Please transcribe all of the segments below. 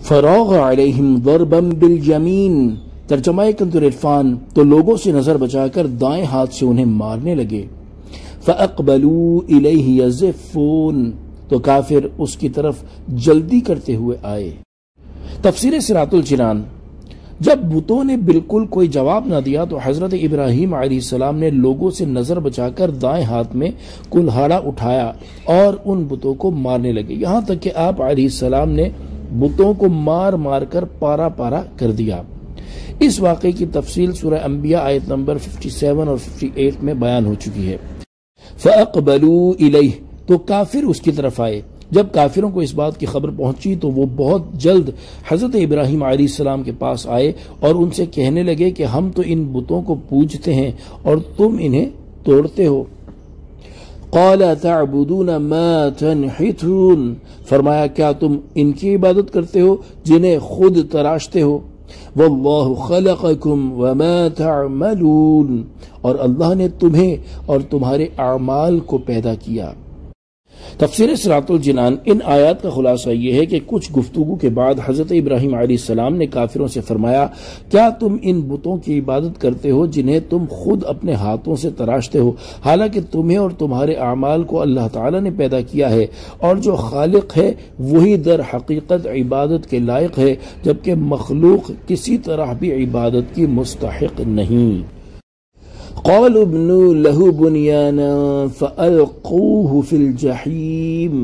फरोग अलैहिम दरबम bill ज़मीन तर्जमाए कंतुर इरफान तो लोगों से नज़र बचाकर दाएँ हाथ से उन्हें मारने लगे फ़अकबलू इलैहि यज़िफ़ून तो काफिर उसकी तरफ़ जल्दी करते हुए आए तफसीर सिरातुल जिनान जब बुतों ने बिल्कुल कोई जवाब न दिया तो हज़रत इब्राहिम सलाम ने लोगों से नज़र बचाकर दाएँ हाथ में कुल्हाड़ा उठाया और उन बुतों को मारने लगे यहाँ तक कि आप सलाम ने बुतों को मार मार कर पारा पारा कर दिया। इस वाक़े की तफसील सूरह अंबिया आयत नंबर 57 और 58 में बयान हो चुकी है। फ़अकबलू इलैह तो काफिर उसकी तरफ़ आए। जब काफिरों को इस बात की खबर पहुँची तो वो बहुत जल्द हज़रत इब्राहिम सलाम के पास आए और उनसे कहने लगे कि हम तो इन बुतों को पूजते हैं और तुम इन्हें तोड़ते हो। कौला तबूदून तनहितून फरमाया क्या तुम इनकी इबादत करते हो जिन्हें खुद तराशते हो वल्लाहु खलक़कुम और अल्लाह ने तुम्हें और तुम्हारे अमाल को पैदा किया तफसर सरातुल जिनान, इन आयात का खुलासा यह है कि कुछ गुफ्तु के बाद हज़रत इब्राहिम सलाम ने काफिरों से फरमाया, क्या तुम इन बुतों की इबादत करते हो जिन्हें तुम खुद अपने हाथों से तराशते हो? हालाँकि तुम्हें और तुम्हारे अमाल को अल्लाह ताला ने पैदा किया है, और जो खालिक है, वही दर हकीकत इबादत के लायक है, जबकि मखलूक किसी तरह भी इबादत की मुस्तक नहीं। कौल लहू बुनियाना फ़अलक़ूहु फिल जहीम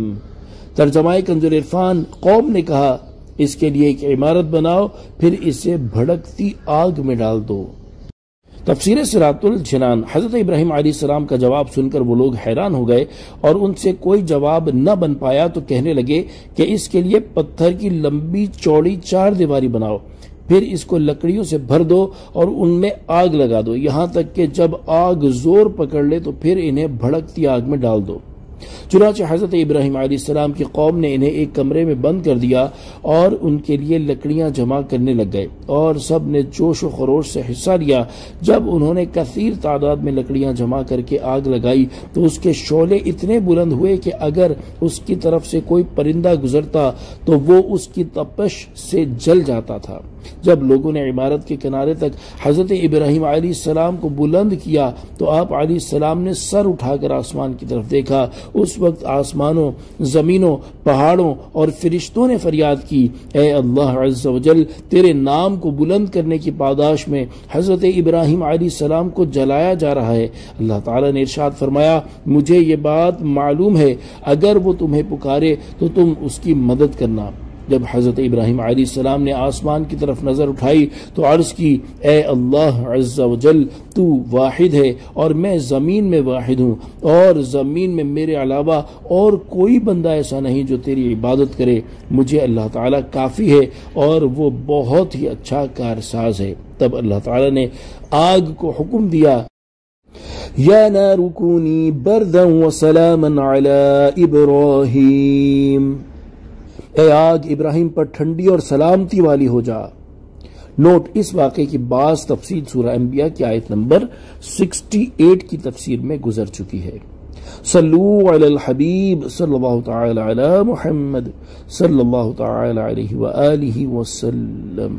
तर्जमाए कंजुल इरफान कौम ने कहा इसके लिए एक इमारत बनाओ फिर इसे भड़कती आग में डाल दो तफसीर सिरातुल जनान हज़रत इब्राहिम सलाम का जवाब सुनकर वो लोग हैरान हो गए और उनसे कोई जवाब न बन पाया तो कहने लगे कि इसके लिए पत्थर की लंबी चौड़ी चार दीवारी बनाओ फिर इसको लकड़ियों से भर दो और उनमें आग लगा दो। यहाँ तक कि जब आग ज़ोर पकड़ ले तो फिर इन्हें भड़कती आग में डाल दो। चुनाच हज़रत इब्राहिम सलाम की कौम ने इन्हें एक कमरे में बंद कर दिया और उनके लिए लकड़ियाँ जमा करने लग गए और सबने जोश व खरोश से हिस्सा लिया। जब उन्होंने कसीर तादाद में लकड़ियाँ जमा करके आग लगाई तो उसके शोले इतने बुलंद हुए कि अगर उसकी तरफ़ से कोई परिंदा गुजरता तो वो उसकी तपश से जल जाता था। जब लोगों ने इमारत के किनारे तक हज़रत इब्राहिम सलाम को बुलंद किया तो आप सलाम ने सर उठाकर आसमान की तरफ़ देखा। उस वक्त आसमानों, जमीनों, पहाड़ों और फरिश्तों ने फरियाद की। ए अल्लाह अज्जल तेरे नाम को बुलंद करने की पादाश में हज़रत इब्राहिम सलाम को जलाया जा रहा है। अल्लाह ताला ने इरशाद फरमाया, मुझे ये बात मालूम है, अगर वो तुम्हें पुकारे तो तुम उसकी मदद करना। जब हज़रत इब्राहिम सलाम ने आसमान की तरफ़ नज़र उठाई तो अर्ज़ की, ए अल्लाह अज्जल तू वाहिद है और मैं ज़मीन में वाहिद हूँ और ज़मीन में मेरे अलावा और कोई बंदा ऐसा नहीं जो तेरी इबादत करे। मुझे अल्लाह ताला काफ़ी है और वो बहुत ही अच्छा कारसाज है। तब अल्लाह ताला ने आग को हुक्म दिया, या ना रुकूनी बरदम वसलामन अला इब्राहिम। ए आग इब्राहिम पर ठंडी और सलामती वाली हो जा। नोट इस वाक़े की बास तफसील सूरह अंबिया की आयत नंबर 68 की तफसीर में गुजर चुकी है। सल्लू हबीब सल्लल्लाहु ताला मोहम्मद सल्लल्लाहु ताला अलैहि वसल्लम।